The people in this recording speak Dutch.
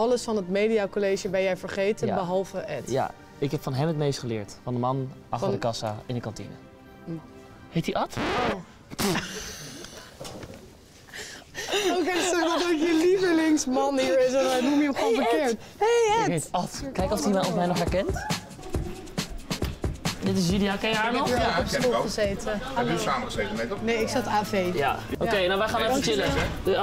alles van het mediacollege ben jij vergeten, behalve Ed. Ja, ik heb van hem het meest geleerd. Van de man achter de kassa in de kantine. Mm. Heet hij Ad? Oh. Oh, Oké, echt zo dat ook je lievelingsman hier is en hij noem je hem gewoon verkeerd. Hey Ed! heet Ad. Kijk of hij mij, of mij nog herkent. Dit is Julia, ken je haar nog? Ja, op ik school ook. gezeten. Hebben jullie samen gezeten, nee toch? Nee, ik zat AV. Ja. Oké, nou wij gaan even chillen. Doei,